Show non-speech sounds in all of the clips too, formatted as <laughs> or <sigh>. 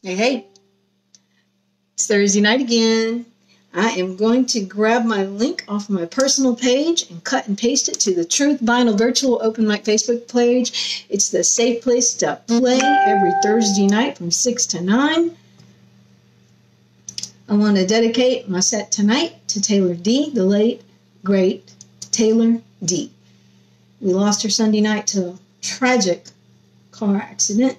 Hey, hey. It's Thursday night again. I am going to grab my link off my personal page and cut and paste it to the Truth Vinyl Virtual Open Mic Facebook page. It's the safe place to play every Thursday night from 6 to 9. I want to dedicate my set tonight to Taylor D, the late, great Taylor D. We lost her Sunday night to a tragic car accident.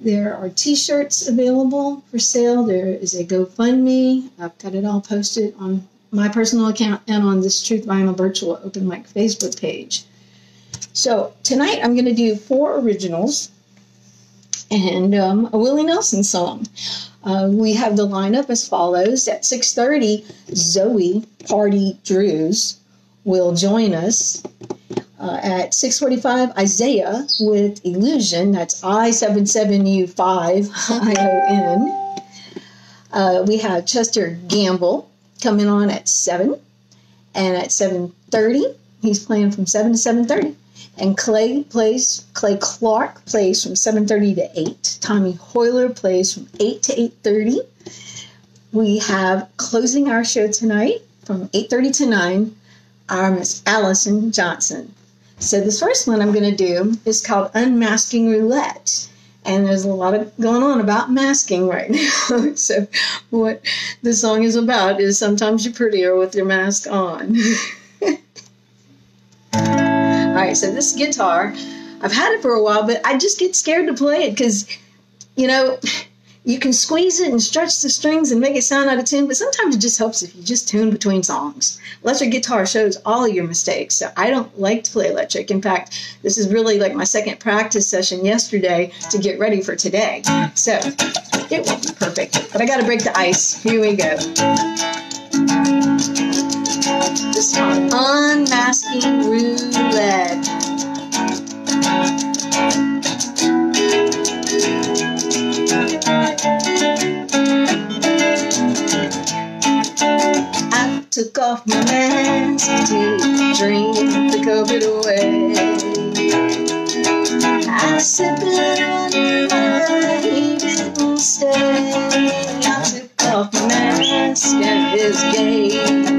There are t shirts available for sale. There is a GoFundMe. I've got it all posted on my personal account and on this Truth Vinyl Virtual Open Mic Facebook page. So tonight I'm going to do four originals and um, a Willie Nelson song. Uh, we have the lineup as follows. At 6.30, Zoe Party Drews will join us. Uh, at 6.45, Isaiah with Illusion. That's I77U5ION. Uh, we have Chester Gamble coming on at 7. And at 7.30, he's playing from 7 to 7.30. And Clay plays, Clay Clark plays from 7.30 to 8. Tommy Hoyler plays from 8 to 8.30. We have closing our show tonight from 8.30 to 9, our Miss Allison Johnson. So this first one I'm going to do is called Unmasking Roulette. And there's a lot of going on about masking right <laughs> now. so what the song is about is sometimes you're prettier with your mask on. <laughs> All right, so this guitar, I've had it for a while, but I just get scared to play it because, you know, you can squeeze it and stretch the strings and make it sound out of tune, but sometimes it just helps if you just tune between songs. Electric guitar shows all your mistakes, so I don't like to play electric. In fact, this is really like my second practice session yesterday to get ready for today. So it won't be perfect, but I got to break the ice. Here we go. This Unmasking Roulette. Took off my mask to drink the COVID away. I said, but I why he didn't stay. I took off my mask and his gaze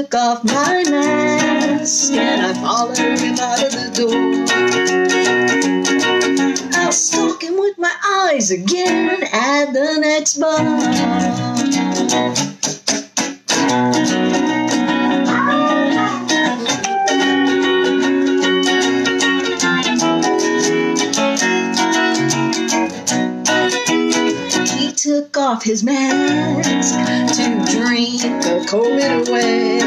took off my mask and I followed him out of the door. I'll stalk him with my eyes again at the next bar. Took off his mask to drink the COVID away.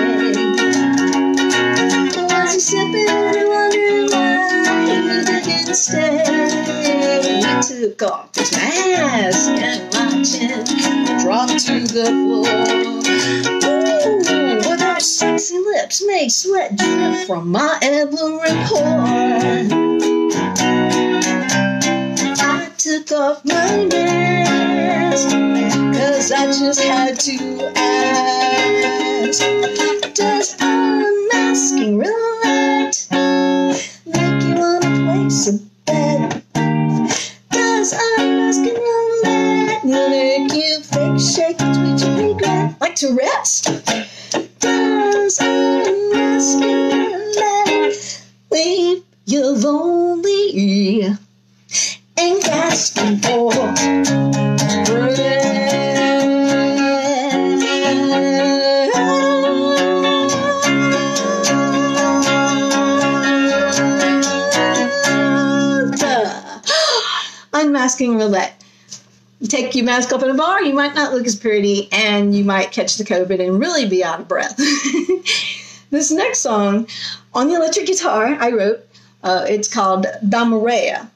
Was he sipping and wondering why he didn't stay? He took off his mask and my chin dropped to the floor. Ooh, with those sexy lips made sweat drip from my every pore. I took off my mask Cause I just had to ask. Does unmasking roulette mask off in a bar, you might not look as pretty, and you might catch the COVID and really be out of breath. <laughs> this next song on the electric guitar I wrote, uh, it's called Balmorhea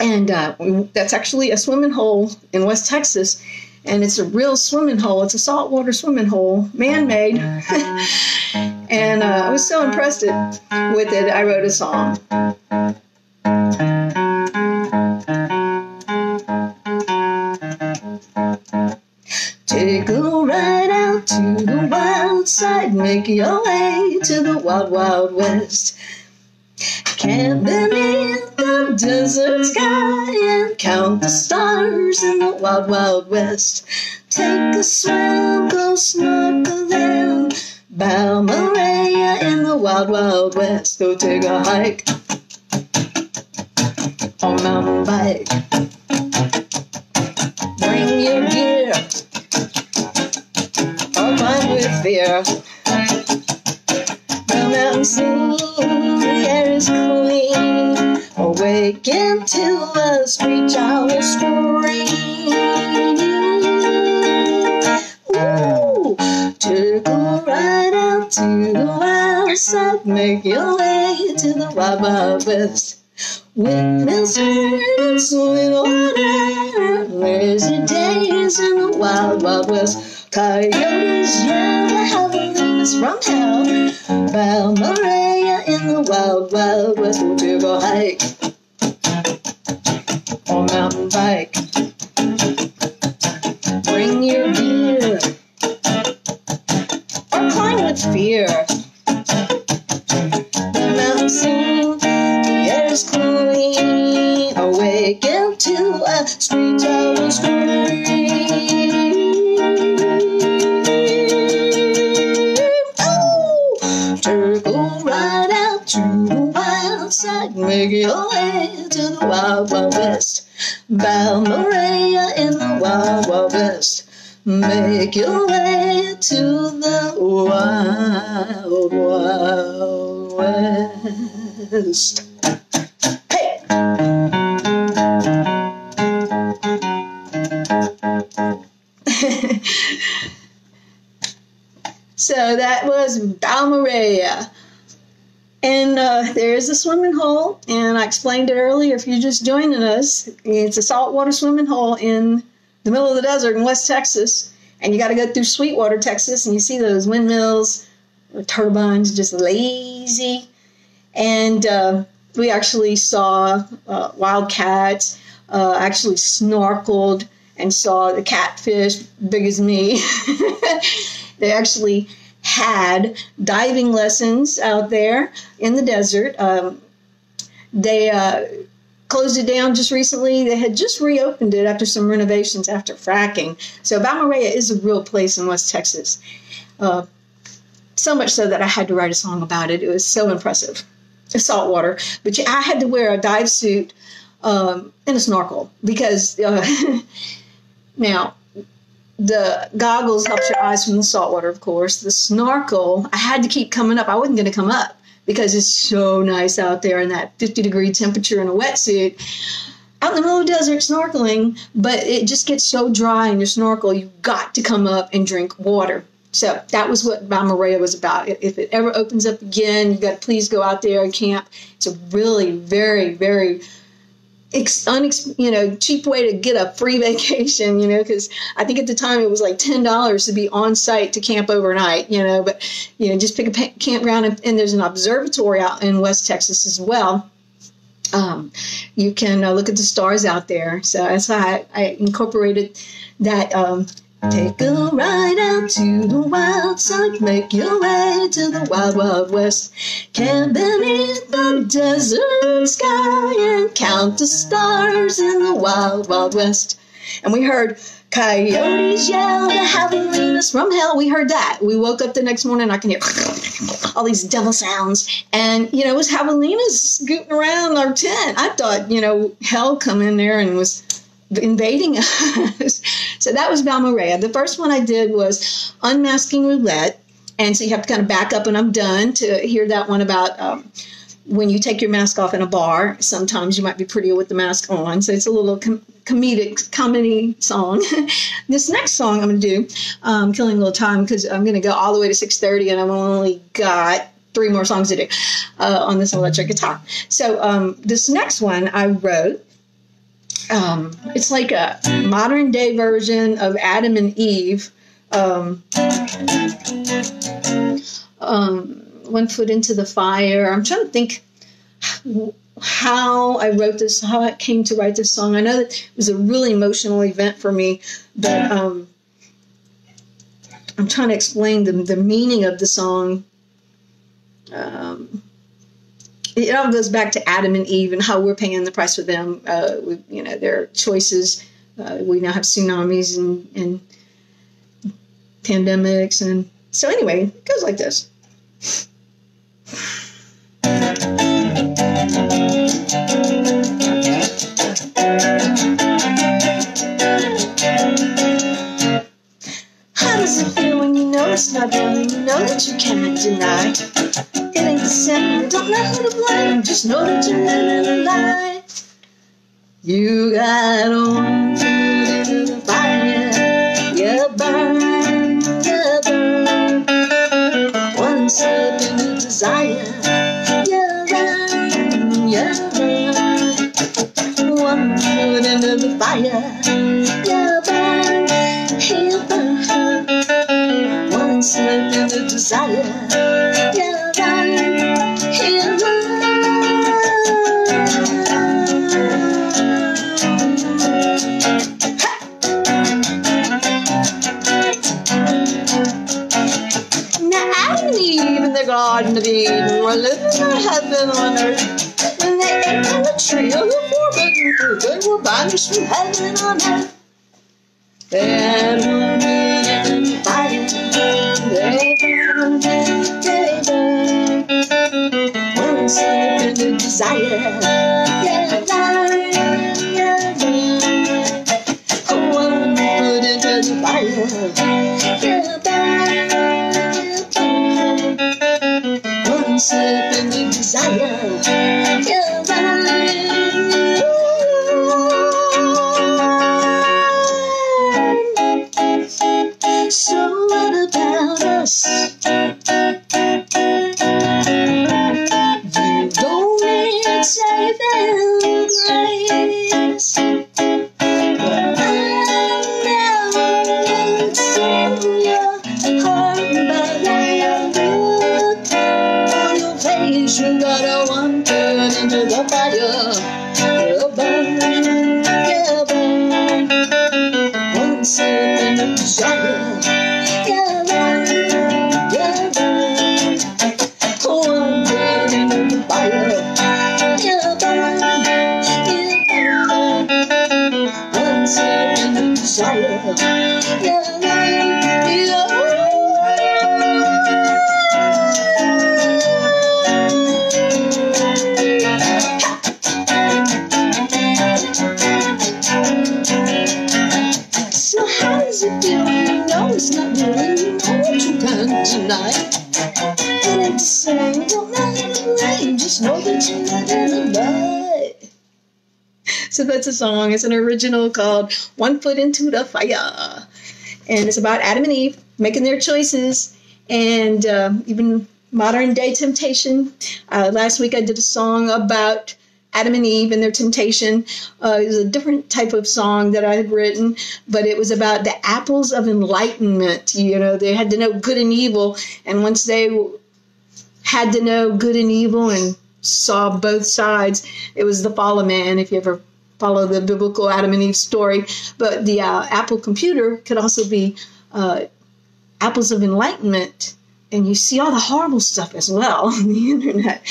and uh, that's actually a swimming hole in West Texas, and it's a real swimming hole. It's a saltwater swimming hole, man-made, <laughs> and uh, I was so impressed with it. I wrote a song. Make your way to the wild, wild west. Camp beneath the desert sky and count the stars in the wild, wild west. Take a swim, go snorkeling, Balmorhea in the wild, wild west. Go take a hike on mountain bike. Bring your gear, climb with fear. The mountain scene, the air is clean. Awaken to a screech owl scream. Ooh, take a ride out to the wild side, make your way to the wild, west. Heard and swimming water, lazy days in the wild, wild west. Coyotes yell to howlings from hell. maria in the wild, wild west. We'll take a hike on mountain bike. Bring your gear or climb with fear. To the wild side, make your way to the wild, wild west. Balmorhea in the wild, wild west. Make your way to the wild, wild west. Hey! <laughs> so that was Balmorhea. And uh, there is a swimming hole, and I explained it earlier. If you're just joining us, it's a saltwater swimming hole in the middle of the desert in West Texas, and you got to go through Sweetwater, Texas, and you see those windmills, turbines, just lazy. And uh, we actually saw uh, wildcats, uh, actually snorkeled and saw the catfish big as me. <laughs> they actually had diving lessons out there in the desert. Um, they uh, closed it down just recently. They had just reopened it after some renovations after fracking. So Balmorhea is a real place in West Texas. Uh, so much so that I had to write a song about it. It was so impressive. Salt water, but I had to wear a dive suit um, and a snorkel because uh, <laughs> now the goggles helps your eyes from the salt water, of course. The snorkel, I had to keep coming up. I wasn't going to come up because it's so nice out there in that 50 degree temperature in a wetsuit. Out in the middle of the desert snorkeling, but it just gets so dry in your snorkel, you've got to come up and drink water. So that was what Balmorhea was about. If it ever opens up again, you got to please go out there and camp. It's a really very, very ex, unex, you know, cheap way to get a free <laughs> vacation, you know, because I think at the time it was like ten dollars to be on site to camp overnight, you know. But you know, just pick a campground, and, and there's an observatory out in West Texas as well. Um, you can uh, look at the stars out there. So that's how I, I incorporated that. Um, Take a ride out to the wild side, make your way to the wild, wild west. Camp beneath the desert sky and count the stars in the wild, wild west. And we heard coyotes yell the javelinas from hell. We heard that. We woke up the next morning, I can hear <laughs> all these devil sounds. And, you know, it was javelinas scooting around our tent. I thought, you know, hell come in there and was invading <laughs> us. so that was Balmorhea. The first one I did was Unmasking Roulette. And so you have to kind of back up when I'm done to hear that one about um, when you take your mask off in a bar. Sometimes you might be prettier with the mask on. So it's a little com- comedic comedy song. <laughs> this next song I'm going to do, um, killing a little time because I'm going to go all the way to 6:30 and I've only got three more songs to do uh, on this electric guitar. So um, this next one I wrote um, it's like a modern day version of Adam and Eve. Um, um, one foot into the fire. I'm trying to think how I wrote this, how I came to write this song. I know that it was a really emotional event for me, but um, I'm trying to explain the, the meaning of the song. Um, it all goes back to Adam and Eve and how we're paying the price for them. Uh, we, you know, their choices. Uh, we now have tsunamis and, and pandemics, and so anyway, it goes like this. How does it feel when you know it's not real you know that you cannot deny? Living a lie. You got one Garden of Eden were living in heaven on earth. When they ate from the tree of the forbidden fruit, they were banished from heaven on earth. They in the fire. They burned, they burned. One step into desire. Yeah, burn, yeah, burn. One foot into the fire. Face. You got a one foot into the fire. You burn, you burn. One step into desire. That's a song. It's an original called One Foot Into the Fire. And it's about Adam and Eve making their choices and uh, even modern day temptation. Uh, last week I did a song about Adam and Eve and their temptation. Uh, it was a different type of song that I had written, but it was about the apples of enlightenment. You know, they had to know good and evil. And once they had to know good and evil and saw both sides, it was the fall of man, if you ever follow the biblical Adam and Eve story. But the uh, Apple computer could also be uh, apples of enlightenment. And you see all the horrible stuff as well <laughs> on the internet.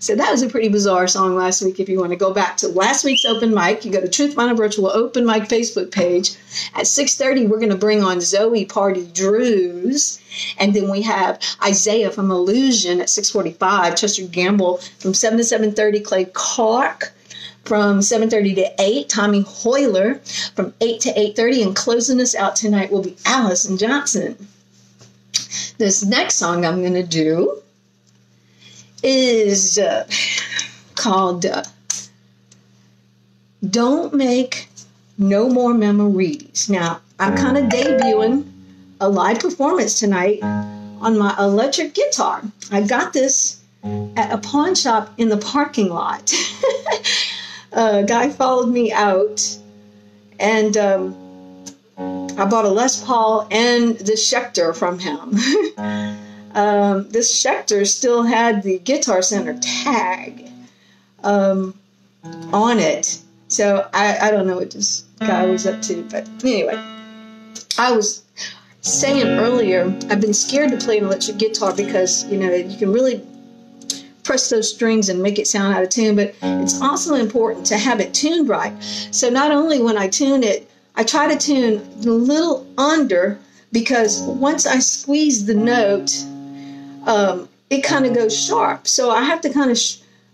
So that was a pretty bizarre song last week. If you want to go back to last week's open mic, you go to Truth Vinyl Virtual Open Mic Facebook page. At 6.30, we're going to bring on Zoe Party Drews. And then we have Isaiah from Illusion at 6.45, Chester Gamble from 7 to 7.30, Clay Clark from 7.30 to 8, Tommy Hoyler from 8 to 8.30. And closing us out tonight will be Allison Johnson. This next song I'm going to do is uh, called uh, Don't Make No More Memories. Now, I'm kind of debuting a live performance tonight on my electric guitar. I got this at a pawn shop in the parking lot. <laughs> a guy followed me out and um, I bought a Les Paul and the Schecter from him. <laughs> um, this Schecter still had the Guitar Center tag um, on it. So I, I don't know what this guy was up to, but anyway, I was saying earlier, I've been scared to play an electric guitar because you know you can really press those strings and make it sound out of tune. But it's also important to have it tuned right. So not only when I tune it, I try to tune a little under because once I squeeze the note, um, it kind of goes sharp. So I have to kind of.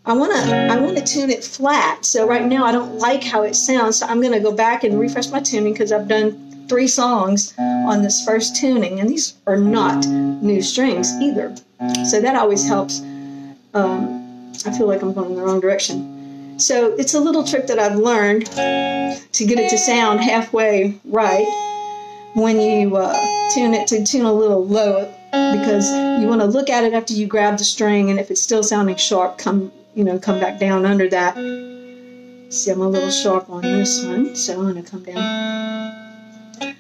I want to I want to tune it flat. So right now I don't like how it sounds. So I'm going to go back and refresh my tuning because I've done three songs on this first tuning, and these are not new strings either. So that always helps. Um, I feel like I'm going in the wrong direction. So it's a little trick that I've learned to get it to sound halfway right when you uh, tune it to tune a little low because you want to look at it after you grab the string, and if it's still sounding sharp, come you know, come back down under that. See, I'm a little sharp on this one, so I'm going to come down.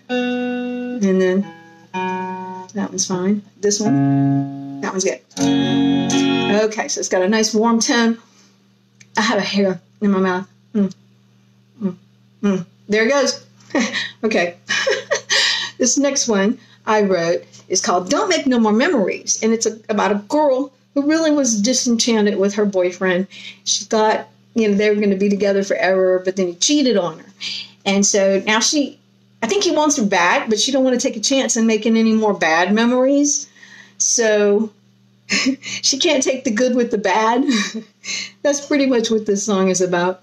And then that one's fine. This one, that one's good. Okay, so it's got a nice warm tone. I have a hair in my mouth. Mm. Mm. Mm. There it goes. <laughs> okay. <laughs> this next one I wrote is called Don't Make No More Memories, and it's a, about a girl who really was disenchanted with her boyfriend. She thought, you know, they were going to be together forever, but then he cheated on her. And so now she, I think he wants her back, but she don't want to take a chance in making any more bad memories. So <laughs> she can't take the good with the bad. <laughs> That's pretty much what this song is about.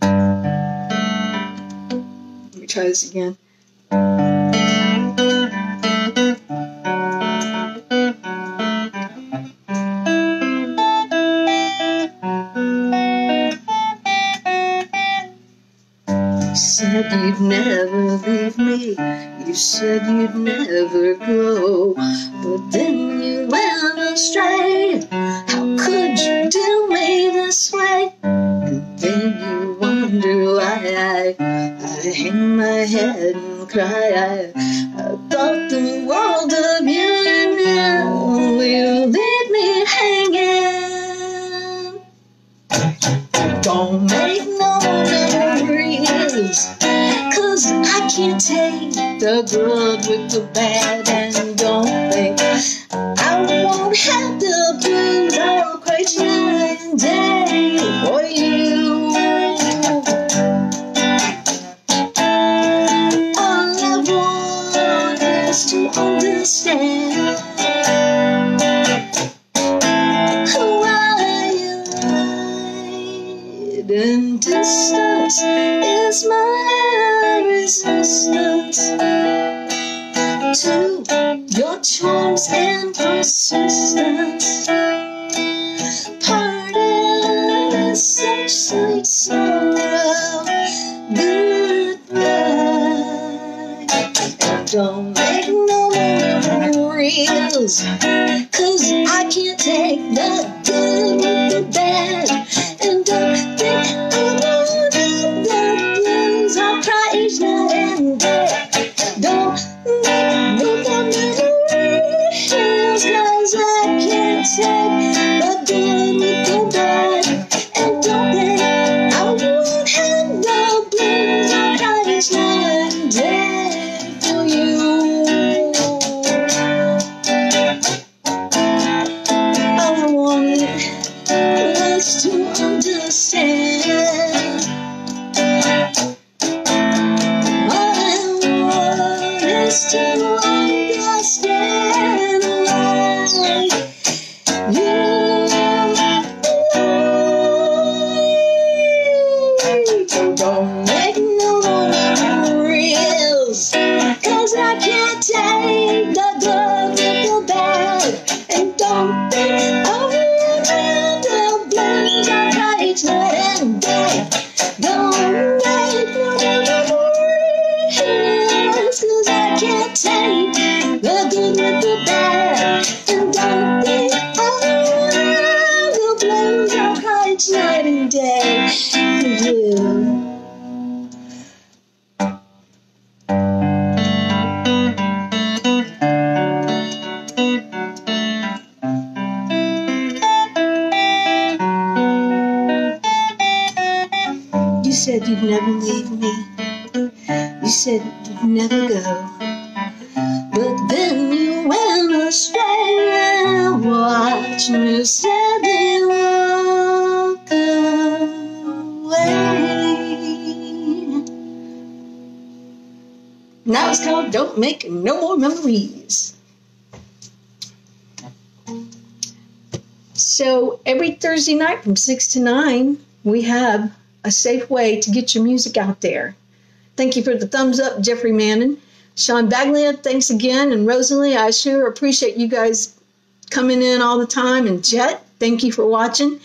Let me try this again. said you'd never leave me. You said you'd never go. But then you went astray. How could you do me this way? And then you wonder why I, I hang my head and cry. I, I thought the world of you and now you leave me hanging. Don't make no memories, cause I can't take the good with the bad, and don't think I won't have the blues or quite night and day for you. All I want is to understand. And distance is my resistance to your charms and persistence. Pardon is such sweet sorrow. Goodbye. Don't make no more memories. To said you'd never leave me. You said you'd never go. But then you went astray and watched me sadly walk away. That was called Don't Make No More Memories. So every Thursday night from 6 to 9, we have a safe way to get your music out there. Thank you for the thumbs up, Jeffrey Mannon. Sean Baglia, thanks again. And Rosalie, I sure appreciate you guys coming in all the time. And Jet, thank you for watching.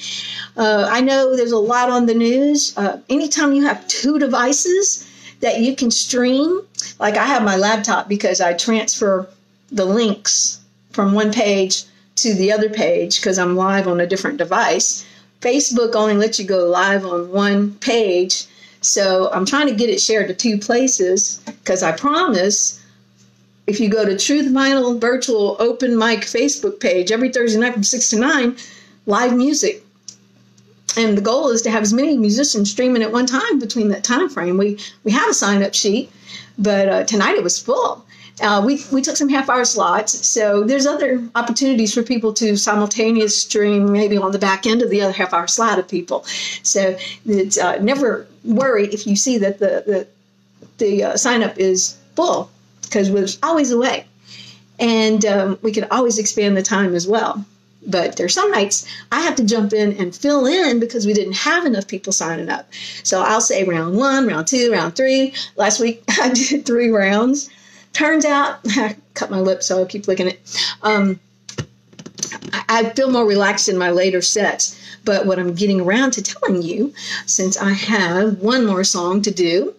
Uh, I know there's a lot on the news. Uh, anytime you have two devices that you can stream, like I have my laptop because I transfer the links from one page to the other page because I'm live on a different device. Facebook only lets you go live on one page. So I'm trying to get it shared to two places because I promise if you go to Truth Vinyl Virtual Open Mic Facebook page every Thursday night from 6 to 9, live music. And the goal is to have as many musicians streaming at one time between that time frame. We we have a sign up sheet, but uh, tonight it was full. Uh, we, we took some half hour slots. So there's other opportunities for people to simultaneous stream maybe on the back end of the other half hour slot of people. So it's, uh, never worry if you see that the, the, the uh, sign up is full because there's always a way. And um, we can always expand the time as well. But there's some nights I have to jump in and fill in because we didn't have enough people signing up. So I'll say round one, round two, round three. Last week <laughs> I did three rounds. Turns out, <laughs> I cut my lip, so I'll keep licking it. Um, I feel more relaxed in my later sets. But what I'm getting around to telling you, since I have one more song to do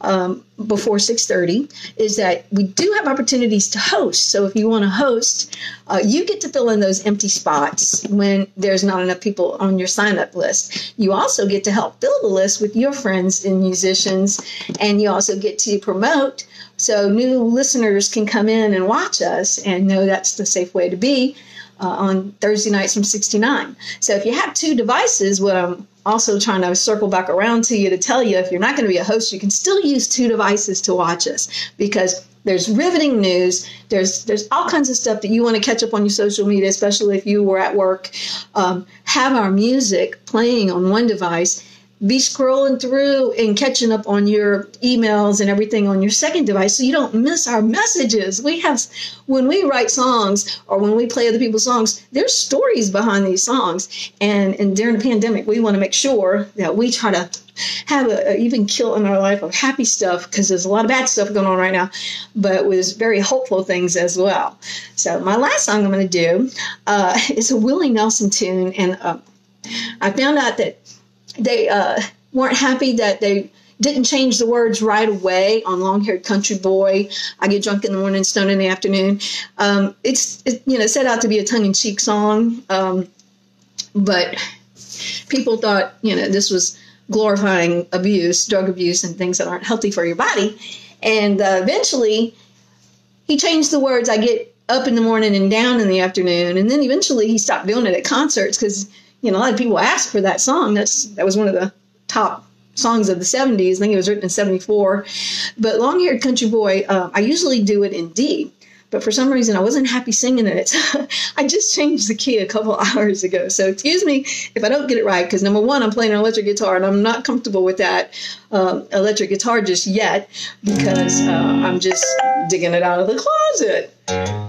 um, before 6:30, is that we do have opportunities to host. So if you want to host, uh, you get to fill in those empty spots when there's not enough people on your sign-up list. You also get to help fill the list with your friends and musicians, and you also get to promote. So new listeners can come in and watch us and know that's the safe way to be uh, on Thursday nights from 69. So if you have two devices, what I'm also trying to circle back around to you to tell you if you're not going to be a host, you can still use two devices to watch us because there's riveting news. There's there's all kinds of stuff that you want to catch up on your social media, especially if you were at work. Um, have our music playing on one device be scrolling through and catching up on your emails and everything on your second device so you don't miss our messages. We have, when we write songs or when we play other people's songs, there's stories behind these songs. And, and during the pandemic, we want to make sure that we try to have a, a even kill in our life of happy stuff because there's a lot of bad stuff going on right now, but with very hopeful things as well. So my last song I'm going to do uh, is a Willie Nelson tune, and uh, I found out that they uh, weren't happy that they didn't change the words right away on long haired country boy i get drunk in the morning stone in the afternoon. Um, it's it, you know set out to be a tongue-in-cheek song um, but people thought you know this was glorifying abuse drug abuse and things that aren't healthy for your body. And uh, eventually he changed the words i get up in the morning and down in the afternoon and then eventually he stopped doing it at concerts because you know, a lot of people ask for that song. That's that was one of the top songs of the 70s. I think it was written in 74. But Long Haired Country Boy, uh, I usually do it in D, but for some reason I wasn't happy singing it. <laughs> I just changed the key a couple <laughs> hours ago. So excuse me if I don't get it right, because number one, I'm playing an electric guitar and I'm not comfortable with that um, electric guitar just yet because uh, I'm just digging it out of the closet.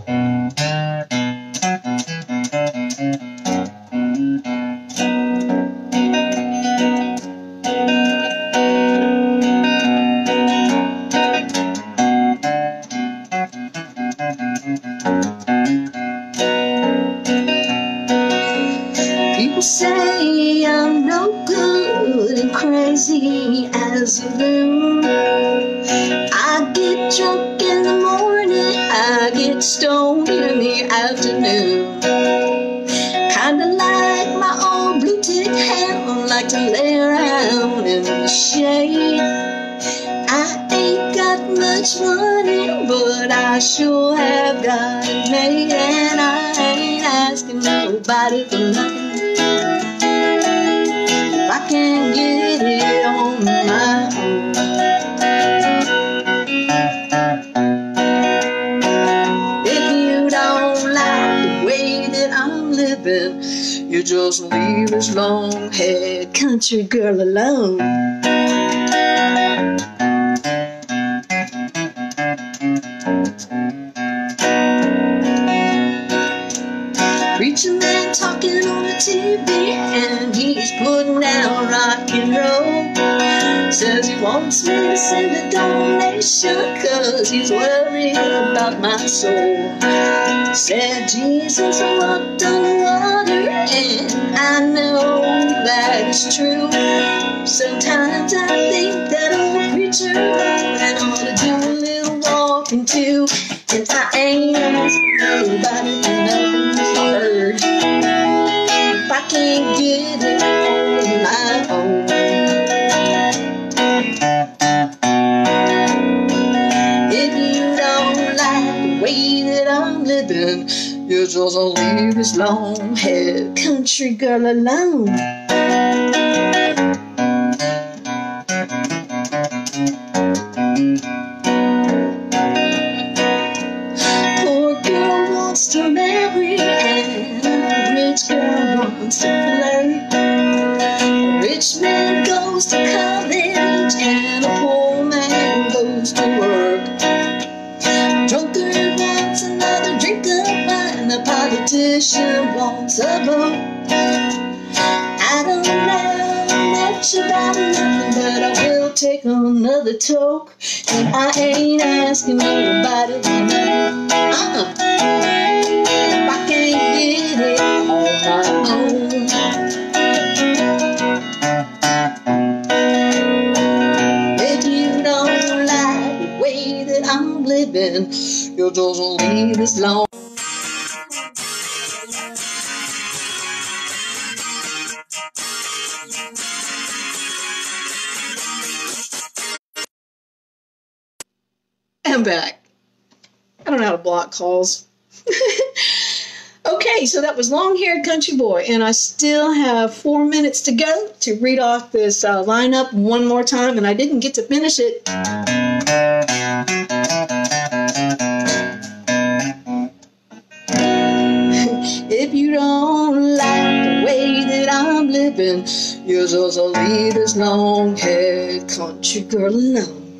body for nothing. If I can't get it on my own. If you don't like the way that I'm living, you just leave this long-haired country girl alone. TV and he's putting down rock and roll. Says he wants me to send a donation cause he's worried about my soul. Said Jesus walked on water and I know that is true. Sometimes I think that old preacher man ought to do a little walking too. And I ain't nobody Can't get it on my own. If you don't like the way that I'm living, you just leave this long haired country girl alone. To flirt. A rich man goes to college and a poor man goes to work. A Drunkard wants another drink of wine. The politician wants a vote. I don't know much about nothing, but I will take another toke. And I ain't asking nobody to know. Uh-uh. Just leave this long. I'm back. I don't know how to block calls. <laughs> okay, so that was Long Haired Country Boy, and I still have four minutes to go to read off this uh, lineup one more time, and I didn't get to finish it. Just to leave this long haired country girl alone.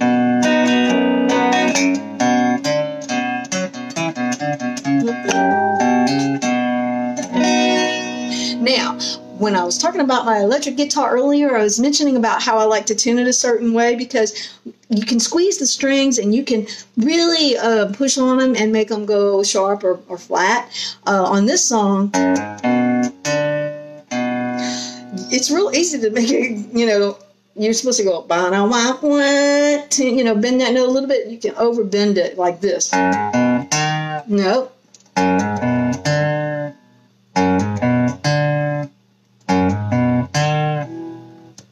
Now, when I was talking about my electric guitar earlier, I was mentioning about how I like to tune it a certain way because you can squeeze the strings and you can really uh, push on them and make them go sharp or, or flat. Uh, on this song, it's real easy to make it, you know, you're supposed to go, ba wah to, you know, bend that note a little bit. You can overbend it like this. Nope.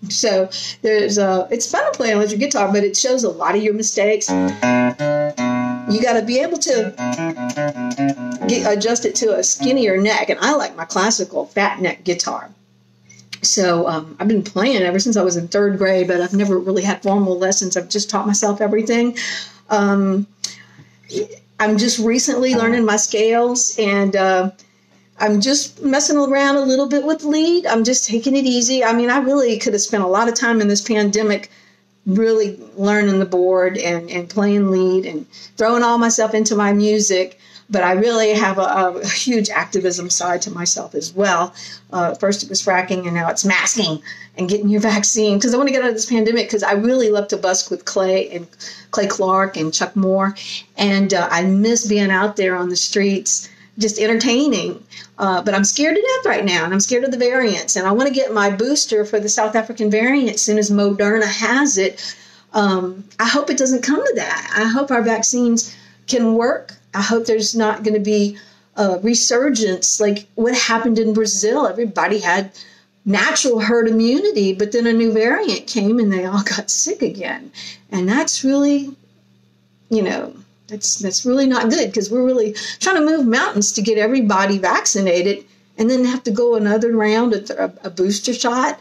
So there's a, it's fun to play on electric guitar, but it shows a lot of your mistakes. You got to be able to get, adjust it to a skinnier neck, and I like my classical fat neck guitar. So um, I've been playing ever since I was in third grade, but I've never really had formal lessons. I've just taught myself everything. Um, I'm just recently learning my scales, and uh, I'm just messing around a little bit with lead. I'm just taking it easy. I mean, I really could have spent a lot of time in this pandemic really learning the board and, and playing lead and throwing all myself into my music. But I really have a, a huge activism side to myself as well. Uh, first it was fracking, and now it's masking and getting your vaccine. Because I want to get out of this pandemic because I really love to busk with Clay and Clay Clark and Chuck Moore. And uh, I miss being out there on the streets just entertaining. Uh, but I'm scared to death right now, and I'm scared of the variants. And I want to get my booster for the South African variant as soon as Moderna has it. Um, I hope it doesn't come to that. I hope our vaccines can work. I hope there's not going to be a resurgence like what happened in Brazil. Everybody had natural herd immunity, but then a new variant came and they all <laughs> got sick again. And that's really, you know, that's that's really not good because we're really trying to move mountains to get everybody vaccinated and then have to go another round of a, a booster shot.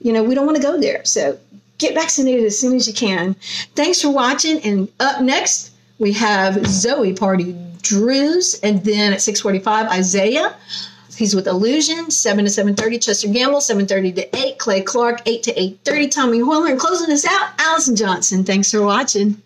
You know, we don't want to go there. So get vaccinated as soon as you can. Thanks for watching. And up next, we have Zoe Party Drews, and then at 6:45, Isaiah. He's with Illusion, 7 to 7.30. Chester Gamble, 7.30 to 8. Clay Clark, 8 to 8.30. Tommy Hoyler. And closing us out, Allison Johnson. Thanks for watching.